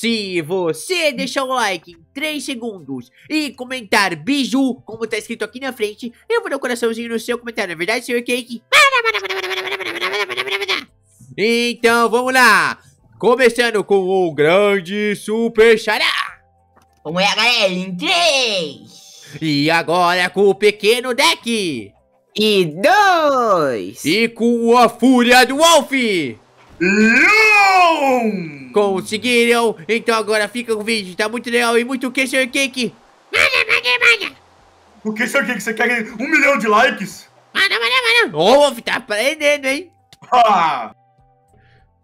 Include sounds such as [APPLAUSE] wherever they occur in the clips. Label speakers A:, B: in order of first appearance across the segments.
A: Se você deixar o like em 3 segundos e comentar biju, como tá escrito aqui na frente, eu vou dar um coraçãozinho no seu comentário, não é verdade, senhor Cake? Então, vamos lá! Começando com o grande Super Xará!
B: Vamos lá, galera, em 3
A: E agora com o pequeno deck!
B: e 2.
A: E com a fúria do Wolf!
C: Leão!
A: Conseguiram! Então agora fica com o vídeo, tá muito legal e muito que, senhor Cake?
C: O que, senhor que você quer um milhão de likes?
A: Manda, manda, manda! Ô, Wolf, tá aprendendo, hein?
C: Ah,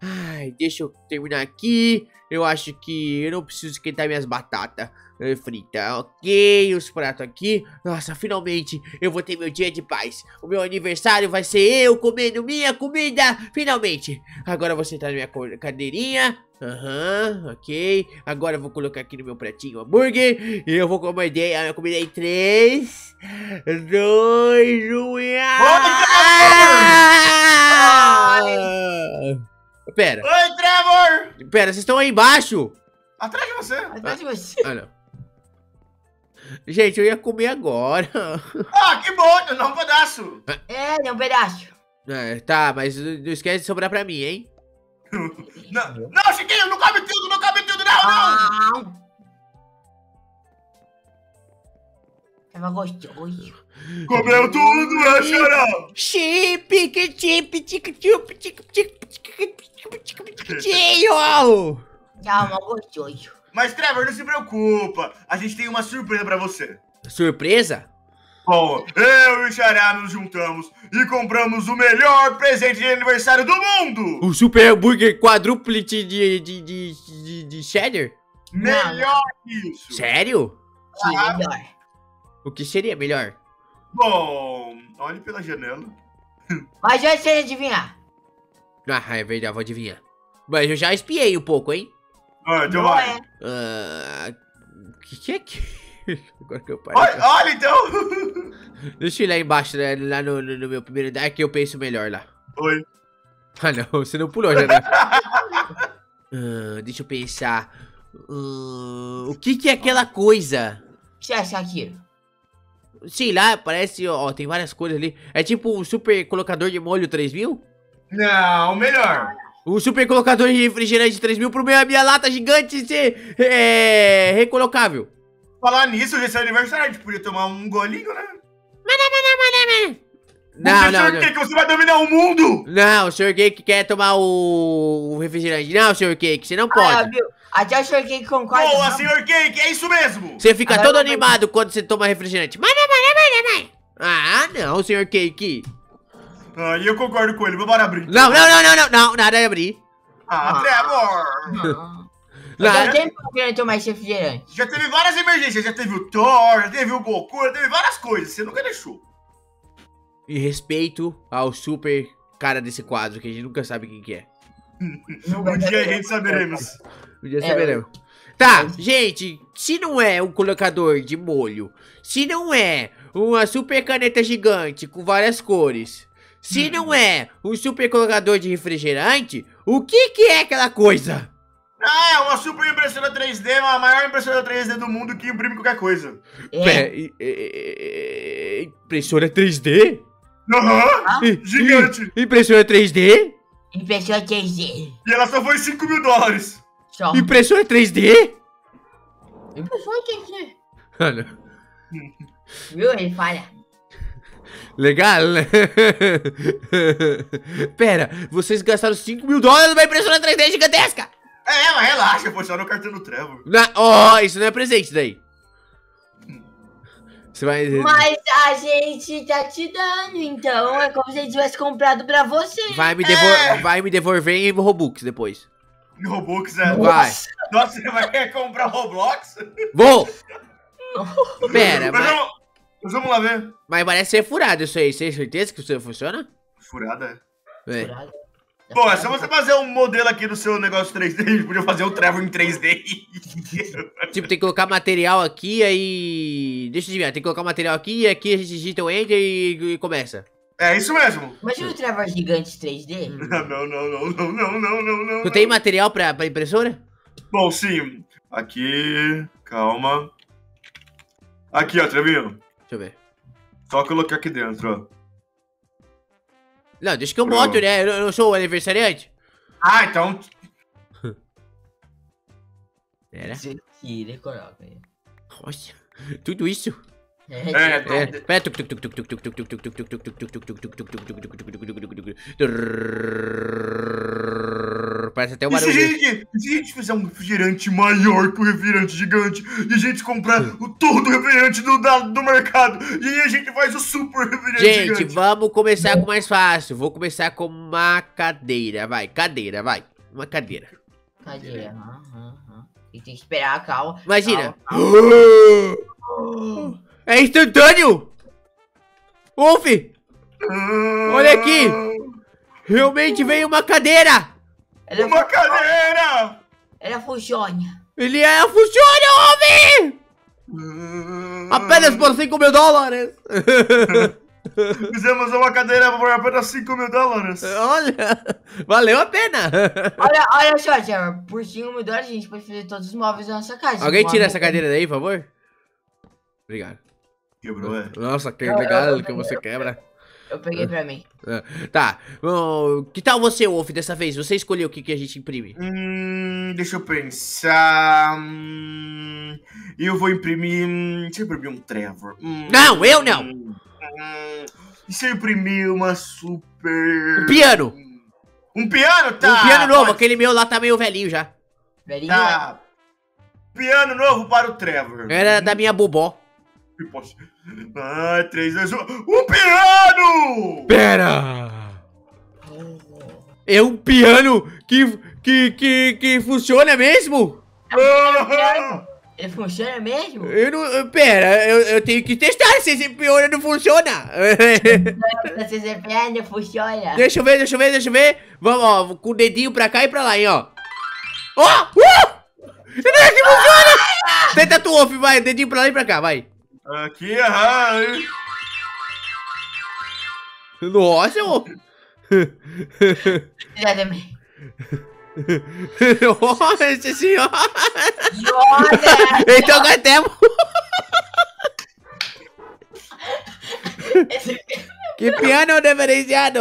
A: Ai, deixa eu terminar aqui. Eu acho que eu não preciso esquentar minhas batatas eh, fritas. Ok, os pratos aqui. Nossa, finalmente eu vou ter meu dia de paz. O meu aniversário vai ser eu comendo minha comida. Finalmente. Agora eu vou sentar na minha cadeirinha. Aham, ok. Agora eu vou colocar aqui no meu pratinho hambúrguer. E eu vou comer a minha comida em 3, 2, 1 e... Ah! Pera,
C: Oi, Trevor!
A: pera, vocês estão aí embaixo?
C: Atrás de você.
B: Atrás de você.
A: Ah, não. Gente, eu ia comer agora. [LAUGHS]
C: Ah, que bom, dá um pedaço.
B: É, deu um pedaço.
A: É, tá, mas não esquece de sobrar pra mim, hein? [LAUGHS]
C: Não, não, Chiquinho, não come tudo, não come tudo, não, não.
B: Ah. Tava gostoso.
C: Comeu tudo, é, chorão.
A: Chip, que chip, tic, tic, tic, tic, tic, tic, tic, tio!
B: Tava gostoso.
C: Mas, Trevor, não se preocupa. A gente tem uma surpresa pra você.
A: Surpresa?
C: Bom, eu e o Xará nos juntamos e compramos o melhor presente de aniversário do mundo.
A: O super hambúrguer quadruple de, de, de, de, de, de cheddar?
C: Melhor que isso.
A: Sério?
B: Sim, melhor.
A: O que seria melhor?
C: Bom, olhe pela janela.
B: Mas vai você adivinhar.
A: Ah, é verdade, vou adivinhar. Mas eu já espiei um pouco, hein?
C: Ah,
B: é.
A: Ah, o que, que é que... [LAUGHS] Agora que eu parei.
C: Olha, olha, então. [LAUGHS]
A: Deixa eu ir lá embaixo, né, lá no, no- no meu primeiro andar, que eu penso melhor lá.
C: Oi.
A: Ah, não, [LAUGHS] você não pulou já, né? Ah, deixa eu pensar. Ah, o que que é aquela coisa?
B: O que você acha aquilo?
A: Sei lá, parece, ó, tem várias cores ali. É tipo um super colocador de molho 3000?
C: Não, melhor.
A: Um super colocador de refrigerante 3000 pro minha, minha lata gigante ser é, recolocável.
C: Falar nisso, esse é aniversário, a gente podia tomar um golinho, né?
A: Não,
C: você
A: não,
C: sabe
A: não.
C: o que que você vai dominar o mundo?
A: Não, o Sr. Cake quer tomar o, o refrigerante. Não, Sr. Cake, você não
B: Ah,
A: pode.
B: viu? Até o Sr. Cake concorda.
C: Boa,
B: não?
C: senhor Cake, é isso mesmo.
A: Você fica
B: Agora
A: todo animado quando você toma refrigerante. Manda, manda, manda, manda. Ah, não, Sr. Cake.
C: Ah, e eu concordo com ele, vamos abrir.
A: Não, não, não, não, não, não, nada de abrir.
C: Ah,
B: Ah.
C: Trevor. [LAUGHS]
B: Não. Já tempo querendo tomar esse refrigerante.
C: Já teve várias emergências, já teve o Thor, já teve o Goku, já teve várias coisas, você nunca deixou.
A: E respeito ao super cara desse quadro, que a gente nunca sabe quem que é. [LAUGHS]
C: Um dia a gente saberemos.
A: Um dia
B: É,
A: saberemos. Tá, gente, se não é um colocador de molho, se não é uma super caneta gigante com várias cores, se não é um super colocador de refrigerante, o que que é aquela coisa?
C: Ah, é uma super impressora 3D, uma maior impressora 3D do mundo que imprime qualquer coisa.
B: É.
A: E- e- e- impressora 3D?
C: Aham,
A: I-
C: gigante.
A: Impressora 3D?
B: Impressora 3D.
C: E ela só foi 5 mil dólares.
B: Só.
A: Impressora 3D?
B: Impressora 3D.
A: Ah, não.
B: Viu? Ele fala.
A: Legal, né? [LAUGHS] Pera, vocês gastaram 5 mil dólares numa impressora 3D gigantesca?
C: É, mas relaxa, foi só no cartão do Trevor.
A: Na... Oh, isso não é presente daí. Você vai...
B: Mas a gente tá te dando, então é como se a gente tivesse comprado pra você.
A: Vai me, devor... vai me devolver em Robux depois.
C: No Robux, é.
A: Vai.
C: Nossa, você vai querer comprar Roblox?
A: Vou! [LAUGHS] Pera,
C: mas,
A: mas,
C: mas vamos lá ver.
A: Mas parece ser furado isso aí. Você tem certeza que isso funciona?
C: Furada, é.
A: Furada.
C: Bom, é só você fazer um modelo aqui do seu negócio 3D, a gente podia fazer o um Trevor em 3D. [LAUGHS]
A: tipo, tem que colocar material aqui, aí... Deixa eu adivinhar, tem que colocar material aqui, e aqui a gente digita o Ender e, e começa.
C: É isso mesmo.
B: Imagina o Trevor gigante 3D.
C: Hum. [LAUGHS] não, não, não, não, não, não, não, não.
A: Tu tem material pra, pra impressora?
C: Bom, sim. Aqui, calma. Aqui, ó, Trevinho.
A: Deixa eu ver.
C: Só colocar aqui dentro, ó.
A: Não, deixa que eu boto, né? Eu, não sou o aniversariante.
C: Ah, então.
A: Pera.
B: Você tira e coloca aí.
A: Nossa, tudo isso.
C: É,
A: É,
C: então-
A: pera. Parece até um
C: E se a,
A: barulho.
C: gente, se a gente fizer um refrigerante maior que o refrigerante gigante e a gente comprar o todo o refrigerante do, da- do mercado e aí a gente faz o super refrigerante
A: Gente,
C: gigante?
A: vamos começar com o mais fácil. Vou começar com uma cadeira. Vai, cadeira, vai. Uma cadeira.
B: Cadê? Aham, aham. E tem que esperar, calma.
A: Imagina.
B: Calma. [GASPS]
A: É instantâneo! Uf! olha aqui. Realmente veio uma cadeira!
B: Ela,
C: Uma cadeira!
B: ela funciona.
A: Ele é, funciona, homem! Apenas por 5 mil dólares! [LAUGHS]
C: Fizemos uma cadeira por apenas 5 mil dólares.
A: Olha, valeu a pena!
B: Olha, olha só, Trevor. Por 5 mil dólares a gente pode fazer todos os móveis da nossa casa.
A: Alguém
B: Móvel-
A: tira essa cadeira daí, por favor? Obrigado.
C: Quebrou, é.
A: Nossa, que
B: Eu-
A: legal
B: eu-
A: que você quebra.
B: Eu peguei pra mim. [LAUGHS]
A: Tá, bom, que tal você, Wolf, dessa vez? Você escolheu o que, que a gente imprime?
C: Hum, deixa eu pensar. Hum, eu vou imprimir. hum, Deixa eu imprimir um Trevor. Hum,
A: Não, eu não.
C: hum, e se eu imprimir uma super.
A: Um piano!
C: Um piano, tá?
A: um piano novo,
C: pode-
A: aquele meu lá tá meio velhinho já.
B: Velhinho,
C: Tá. Piano novo para o Trevor.
A: Era da minha bobó.
C: Posso- Ah, 3, 2, 1. Um piano!
A: Pera! É um piano que, que, que, que funciona mesmo?
C: Ah,
B: Ele funciona mesmo?
A: Eu não. eu- Pera, eu, eu tenho que testar se esse piano não funciona.
B: Você se perde, funciona.
A: deixa eu ver, deixa eu ver, deixa eu ver. Vamos, ó, com o dedinho pra cá e pra lá, hein, ó. Ó! Uh! Não é que funciona! Tenta tu, Wolf, vai, dedinho pra lá e pra cá, vai.
C: Aqui, aham.
A: Nossa, Wolf.
B: Já também.
A: Nossa [LAUGHS] senhora!
B: Joga!
A: Então gastemos.
B: Esse
A: Que piano diferenciado!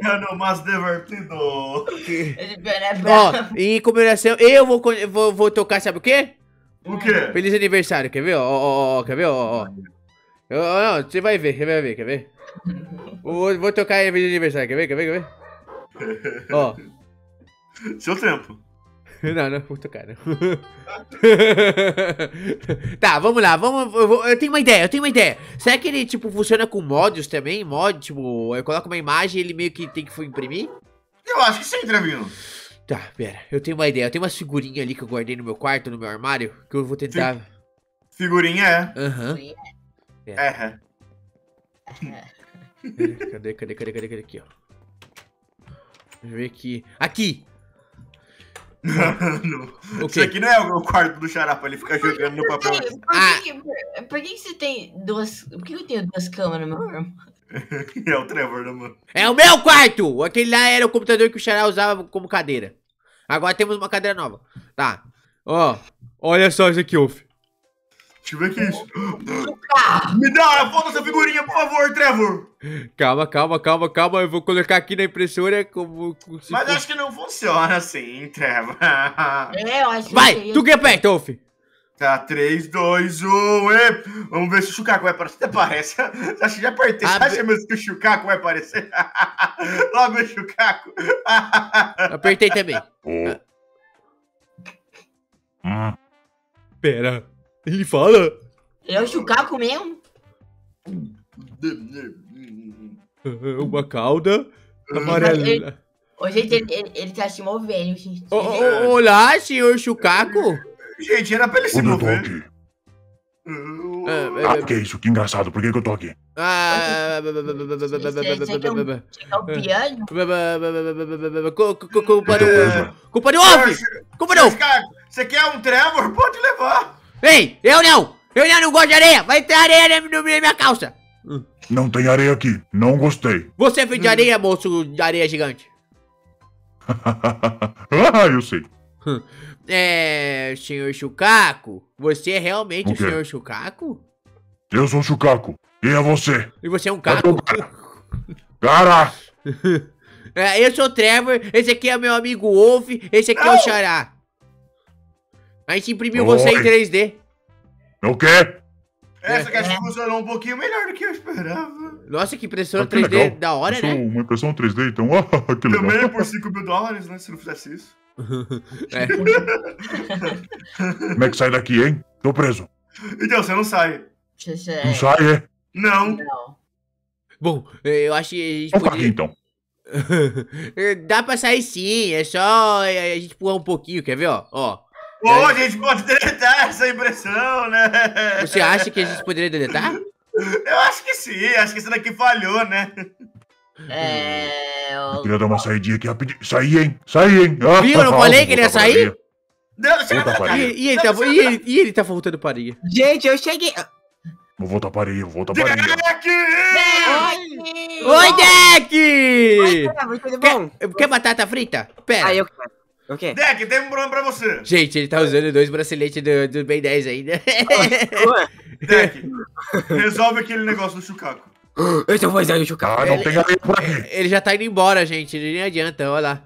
C: Piano mais divertido.
B: esse piano é
A: Ó,
B: bravo.
A: em comemoração, eu vou, vou, vou tocar, sabe o quê?
C: O quê?
A: Feliz aniversário, quer ver? Ó, ó, ó, quer ver? Ó, ó. Eu- ó, Não, você vai ver, você vai ver, quer ver? Vou, vou tocar aí feliz aniversário, quer ver? Quer ver? Quer ver? Ó. [LAUGHS]
C: Seu tempo. [LAUGHS]
A: Não, não vou tocar, não. [LAUGHS] tá, vamos lá, vamos. Eu, vou- eu tenho uma ideia, eu tenho uma ideia. Será que ele, tipo, funciona com mods também? Mod, tipo, eu coloco uma imagem e ele meio que tem que imprimir?
C: Eu acho que sim, Trevinho.
A: Tá, pera, eu tenho uma ideia. Eu tenho umas figurinhas ali que eu guardei no meu quarto, no meu armário, que eu vou tentar.
C: Figurinha é.
A: Aham.
C: É. [LAUGHS]
A: Cadê, cadê, cadê, cadê, cadê? Aqui, ó. Deixa eu ver aqui. Aqui!
C: Não.
A: O
C: Isso aqui não é o quarto do xará pra ele ficar jogando no papel.
B: Peraí, por,
A: Ah.
B: que, que- por que, que você tem duas. Por que eu tenho duas câmeras, meu irmão? [LAUGHS]
C: É o Trevor, né, mano?
A: É o meu quarto! Aquele lá era o computador que o Xará usava como cadeira. Agora temos uma cadeira nova. Tá. Ó. Olha só isso aqui, Wolf.
C: Deixa eu ver o que é isso. [GASPS] [GASPS]
B: Ah,
C: Me dá a foto dessa figurinha, por favor, Trevor.
A: Calma, calma, calma, calma. Eu vou colocar aqui na impressora como.
C: Mas
A: fosse-
C: acho que não funciona assim, Trevor.
B: é, eu acho que
A: Vai! Tu que aperta, Wolf!
C: Tá, 3, 2, 1, e... Vamos ver se o Chucaco vai aparecer. Até parece. [LAUGHS] Você acha que já apertei? Você
A: Abre-
C: acha mesmo que o Chucaco vai aparecer? [LAUGHS] Logo o Chucaco. [LAUGHS]
A: Apertei também.
D: Hum,
A: Pera. Ele fala.
B: É o Chucaco mesmo?
A: Uma cauda amarela.
B: Ô, gente, ele, ele, ele tá se movendo, gente.
A: Ô, ô, ô, Olá, senhor Chucaco.
C: Gente, era pra ele se
D: Onde eu tô
C: mover.
D: aqui?
A: Ah,
D: Ah, que é isso? Que engraçado. Por que, que eu tô aqui?
A: Ah,
B: Você é o piano?
A: cu- cu- cu- Culpa do. Culpa do Wolf! Culpa do Wolf!
C: Você quer um Trevor? Pode levar.
A: Ei, eu não! Eu não, não gosto de areia! Vai ter areia na minha calça!
D: Não tem areia aqui. Não gostei.
A: Você é feito de areia, moço de areia gigante. [LAUGHS]
D: ah, eu sei.
A: É, senhor Chucaco, você é realmente
D: O
A: o senhor Chucaco?
D: Eu sou o Chucaco. Quem é você?
A: E você é um caco?
D: tomar. Cara! [LAUGHS]
A: É, eu sou o Trevor, esse aqui é meu amigo Wolf, esse aqui é o Xará. A gente imprimiu você em
D: Oi.
A: 3D.
D: O quê?
C: Essa
A: É.
C: caixa funcionou um pouquinho melhor do que eu esperava.
A: Nossa, que impressora
D: Ah, que
A: 3D
D: legal.
A: da hora,
D: Eu sou
A: né?
D: uma impressão 3D, então. [LAUGHS] Que legal.
C: Também por 5 mil dólares, né? Se não fizesse isso. [LAUGHS]
A: É.
D: Como é que sai daqui, hein? Tô preso.
C: Então, você não sai.
B: Você-
D: Não sai, é?
C: Não.
B: Não.
A: Bom, eu acho que a gente
D: Vamos pra aqui, então. [LAUGHS]
A: Dá pra sair sim, é só é, a gente empurrar um pouquinho, quer ver, ó? Ó,
C: Pô, a gente pode deletar essa impressão, né?
A: você acha que a gente poderia deletar?
C: Eu acho que sim, acho que esse daqui falhou, né?
B: É.
D: Eu
B: o-
D: queria dar uma saidinha aqui rapidinho. Saí, hein? Saí, hein? Ah,
A: Viu? Eu não falei que ele ia sair?
C: chega pra cá.
A: E, ele tá, e, ele, e ele tá voltando para aí.
E: Gente, eu cheguei.
D: Vou voltar pra areia, vou voltar pra areia.
C: Deck!
B: Oi!
A: Oi, Deck!
E: Oi, bom?
A: Quer, quer batata frita? Pera.
E: Ah, eu quero. O quê?
C: Deck, tem um problema pra você.
A: Gente, ele tá usando dois braceletes do, do Ben 10 ainda.
E: Ué,
C: Deck, resolve aquele negócio do Chucaco. [GASPS]
E: Eu tô fazendo o Chucaco.
D: Ah, não areia por aqui.
A: ele já tá indo embora, gente. Nem adianta, olha lá.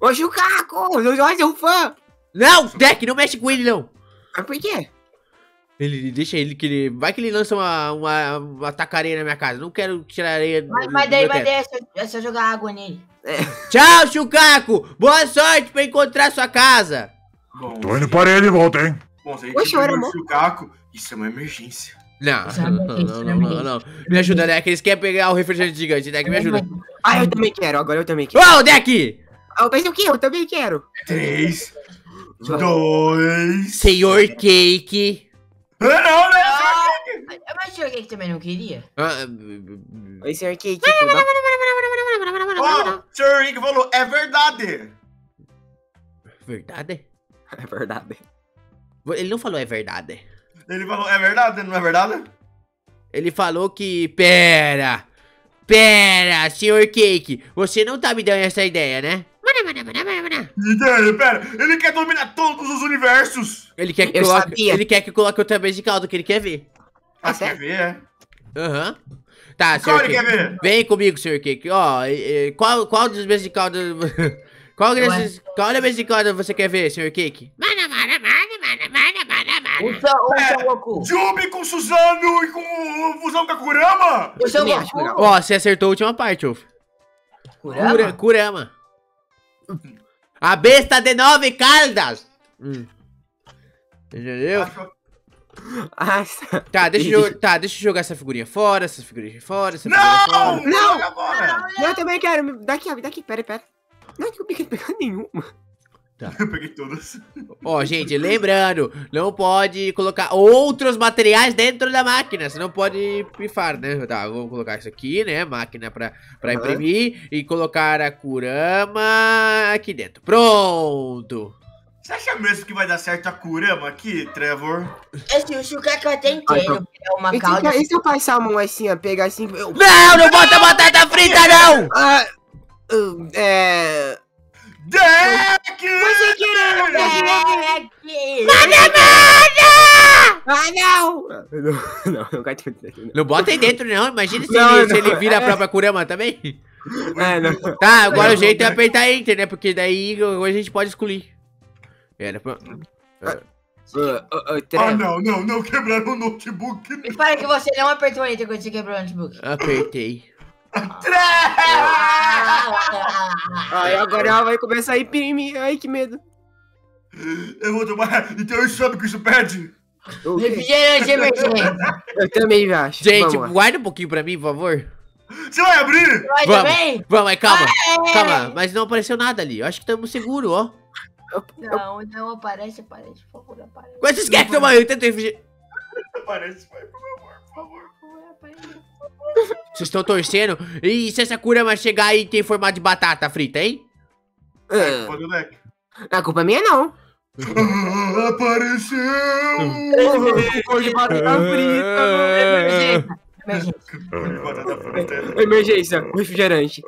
E: Ô, Chucaco! Eu sou seu fã!
A: Não, Deck, não mexe com ele, não.
E: Mas por quê?
A: Ele deixa ele que ele. Vai que ele lança uma, uma, uma tacareia na minha casa. Não quero tirar areia. do
B: mas daí,
A: teto.
B: daí é é só jogar água nele.
A: Tchau, Chucaco! Boa sorte pra encontrar sua casa!
C: Bom,
D: Tô indo pra areia de volta, hein?
C: Bom, se a gente o
E: bom.
C: Chucaco, isso é uma emergência.
A: Não,
B: é
A: não, não,
B: isso é
A: não, não, não. Me ajuda, Deck. Eles querem pegar o refrigerante gigante. Deck, me ajuda.
E: Ah, eu também quero, agora eu também quero.
A: Ô, Deck!
E: Ah, mas o quê? Eu também quero.
C: Três, dois...
A: Senhor Cake.
C: Ah, não, né?
B: Mas- Mas o senhor que também não queria?
A: Ah,
E: Oi, senhor Cake? [LAUGHS]
C: Ó, o Sr. Rick falou, é verdade.
A: verdade? [LAUGHS]
E: É verdade.
A: Ele não falou é verdade.
C: Ele falou, é verdade, não é verdade?
A: Ele falou que. Pera! Pera, senhor Cake, você não tá me dando essa ideia, né?
C: Ideia, pera, ele quer dominar todos os universos.
A: Ele quer que
E: Eu
A: coloque.
E: sabia.
A: Ele quer que coloque outra vez de caldo que ele quer ver.
E: Ah,
C: quer ver, é?
A: Aham. Tá, senhor Cake.
C: quer ver?
A: Vem comigo, senhor Cake. Ó, qual, qual dos meses de caldo. [LAUGHS] Qual, desses, qual da mesa de caldo você quer ver, senhor Cake?
B: O Son, o
C: É.
B: Son Goku.
C: Jubi com Suzano e com fusão com a Kurama?
B: O Son
E: também acho
B: Goku.
E: legal.
A: Ó, você acertou a última parte, Wolf.
B: Kurama?
A: Kura- Kurama. A besta de nove caldas. Hum. Entendeu?
C: Acho-
E: Ah,
A: Tá, deixa eu, tá, deixa eu jogar essa figurinha fora, essa figurinha fora, essa figurinha
C: Não!
A: fora.
E: Não!
C: Joga fora.
E: não, eu também quero. me- Daqui, daqui, pera, pera. Não, eu não quero pegar nenhuma. [LAUGHS]
C: Eu peguei todas.
A: Ó, gente, lembrando, não pode colocar outros materiais dentro da máquina, você não pode pifar, né? Tá, vamos colocar isso aqui, né? Máquina pra, pra
E: Aham.
A: imprimir e colocar a Kurama aqui dentro. Pronto!
C: Você acha mesmo que vai dar certo a Kurama aqui, Trevor?
B: Esse o Chucaco até inteiro. É uma calda.
E: se, e se eu passar a mão assim, ó, pegar assim. Eu,
A: Não, não bota batata frita, não!
E: ah, uh, é.
C: Deck!
E: Você querendo,
B: Deck!
E: Ah, não! [LAUGHS] Não, não, não quero te
A: Não bota aí dentro, não. Imagina se,
E: Não,
A: ele, se
E: não,
A: ele vira a
E: é.
A: própria Kurama também.
E: É, não.
A: Tá, agora o jeito é apertar Enter, né? Porque daí hoje a gente pode excluir. Era pra...
E: Uh, uh, uh,
C: Ah, não, não, não quebraram o notebook.
B: Me fala que você não apertou a letra quando você quebrou o notebook.
A: Apertei.
E: Ai, agora ela vai começar a imprimir. Ai, que medo.
C: Eu vou tomar. Então sabe o que isso pede?
B: Refrigerante emergente.
E: Eu também acho.
A: Gente, guarda um pouquinho pra mim, por favor.
C: Você vai abrir?
B: Vai
A: Vamos.
B: também?
A: Vamos, mas calma. Calma, mas não apareceu nada ali. Eu acho que estamos seguros, ó.
B: Não, não aparece, aparece, por favor, aparece.
A: Quantos quer que tomar eu tanto refrigerante?
C: Parece, vai, por favor, por favor.
A: Vocês estão torcendo? E se essa Kurama chegar aí e tem formato de batata frita, hein?
E: Ah,
C: Pode o deck.
E: a culpa é minha, não. [LAUGHS]
C: Apareceu!
E: Cor de batata frita,
B: Emergência. Emergência.
C: Batata frita.
E: Emergência, refrigerante.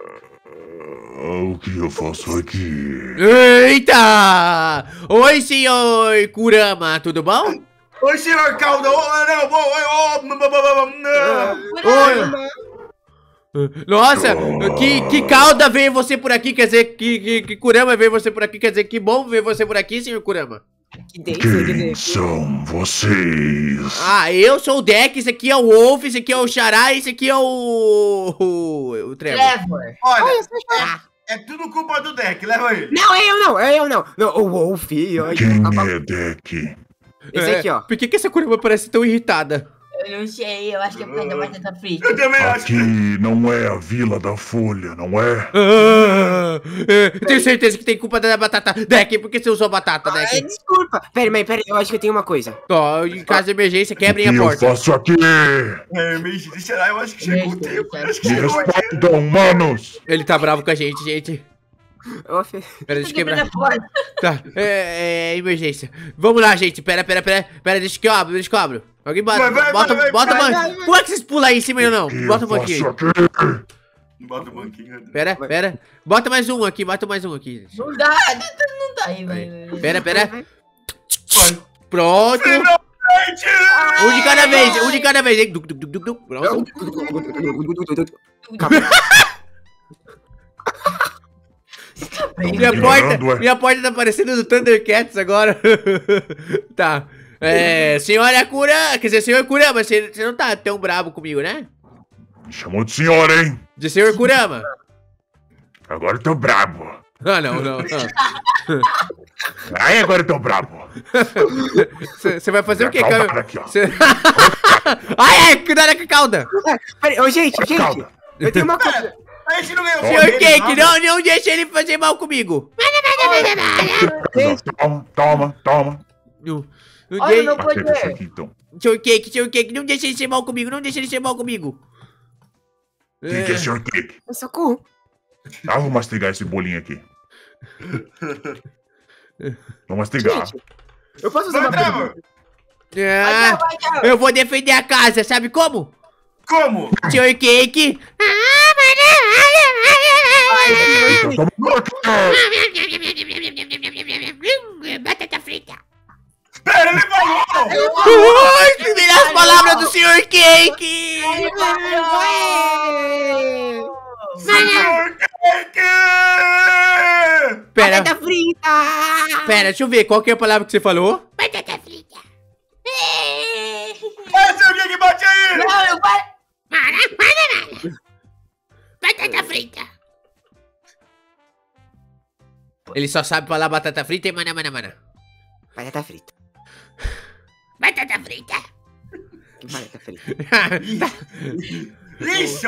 D: Ah, o que eu faço aqui?
A: Eita! Oi, senhor Kurama, tudo bom?
C: Oi, senhor Calda. Não.
B: Kurama.
A: Nossa, que, que cauda veio você por aqui, quer dizer, que, que, que Kurama veio você por aqui, quer dizer, que bom ver você por aqui, senhor Kurama.
E: Que
D: Quem
E: delícia.
D: são vocês?
A: Ah, eu sou o Deck, esse aqui é o Wolf, esse aqui é o Xará, esse aqui é o... o, o Trevor.
B: Trevor.
C: Olha,
E: Olha, você já-
C: é tudo culpa do deck, leva ele.
E: Não, é eu não, é eu não. não o Wolf, ó,
D: Quem
E: rapaz,
D: é Deck?
E: Esse aqui, ó.
A: Por que, que essa Kurama parece tão irritada?
B: Eu não sei, eu acho que é por causa da batata frita.
C: Eu também acho
D: Aqui
C: que...
D: não é a Vila da Folha, não é?
A: Ah, é, tenho certeza que tem culpa da batata. Deck, por que você usou batata,
E: Ai,
A: Deck?
E: desculpa. Pera, mas pera, eu acho que eu tenho uma coisa.
A: Ó, em caso de emergência,
D: O
A: quebrem
D: que
A: a
D: eu
A: porta.
D: faço aqui?
C: É, lá, eu acho que chegou o tempo. Acho que
D: Me respondam, humanos!
A: Ele tá bravo com a gente, gente.
E: Wolf,
A: Pera, deixa eu quebrar. Tá, é, é emergência. Vamos lá, gente. Pera, pera, pera. Pera, deixa que eu abro, deixa que eu abro. Alguém bota,
C: Vai, vai,
A: bota,
C: vai,
A: bota,
C: vai,
E: vai, vai.
A: Como é que vocês pulam aí em cima eu não? Bota um pouquinho.
C: Bota o banquinho.
A: Pera, pera. Bota mais um aqui, bota mais um aqui.
B: Não dá, não dá. Aí, vai.
A: Pera, pera.
C: Vai.
A: Pronto.
C: Finalmente!
A: Um de cada vez, um de cada vez. hein? Pronto. Minha
D: Tá
A: porta,
D: é?
A: minha porta tá parecendo do Thundercats agora. [LAUGHS] tá. É, senhora Kurama, quer dizer, senhor Kurama, você, você não tá tão brabo comigo, né?
D: Me chamou de senhor, hein?
A: De senhor Kurama.
D: Agora eu tô brabo.
A: Ah, não, não. não. [LAUGHS]
D: Aí agora eu tô brabo.
A: Você vai fazer o quê,
D: Calma,
A: cara?
D: aqui, ó.
A: Cê... [LAUGHS] Ai, ai, cuidado com a cauda.
E: Pera, ô, gente, gente,
D: Calma.
E: eu tenho uma coisa.
C: A gente não ganhou
A: Senhor
C: poder,
A: Cake,
C: nada.
A: não, não deixa ele fazer mal comigo.
D: Toma, toma, toma.
A: Não, não
B: Olha,
A: de-
B: meu
D: Bater
B: poder.
D: isso aqui, então.
A: Senhor Cake, senhor Cake, não deixa ele ser mal comigo, não deixa ele ser mal comigo.
D: Quem que é senhor Cake?
E: Socorro.
D: Ah, vou mastigar esse bolinho aqui. [LAUGHS] Vou mastigar.
E: Gente, eu posso fazer
C: Vai,
E: uma
C: Trevor!
E: pergunta?
A: É,
B: Vai, vai, vai.
A: eu vou defender a casa, sabe como?
C: Como?
A: Senhor Cake. Batata frita.
C: Pera, ele falou!
A: Ai, primeiras palavras do Senhor Cake.
C: Senhor Cake!
A: Pera,
E: Batata frita!
A: pera, deixa eu ver, qual que é a palavra que você falou?
B: Batata frita.
C: Vai, senhor Cake, bate aí!
B: Não, eu para.
A: Batata frita. Ele só sabe falar batata frita e mana, mana, mana.
E: Batata frita.
A: Batata frita.
E: Que batata frita.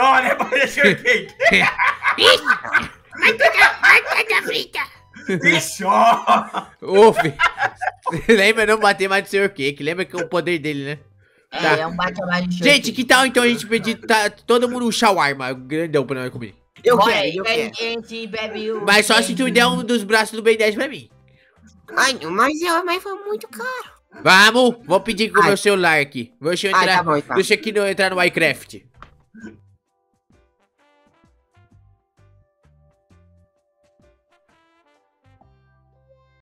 C: Olha, vai, senhor Cake!
A: batata frita.
C: Ixi, ó!
A: Ô. Lembra não bater mais do Senhor Cake, lembra que é o poder dele, né?
B: É, é um bate mais de
A: Gente, que tal então a gente pedir tá, todo mundo um shawarma grandão pra nós comer?
E: Eu
B: Bora,
E: quero, eu quero.
B: gente, bebe o...
A: Mas só se tu der um dos braços do Ben 10 pra mim.
E: Ai, não, mas, eu, mas foi muito caro.
A: Vamos, vou pedir com o
E: Ai.
A: meu celular aqui. Deixa eu
E: Ai,
A: entrar,
E: tá bom, então.
A: deixa aqui no, entrar no Minecraft.